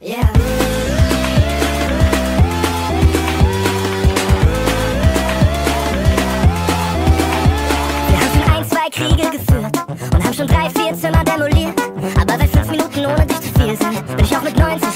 Yeah. Wir haben schon ein, zwei Kriege geführt und haben schon drei, vier Zimmer demoliert. Aber bei fünf Minuten ohne dich zu viel sind, bin ich auch mit 90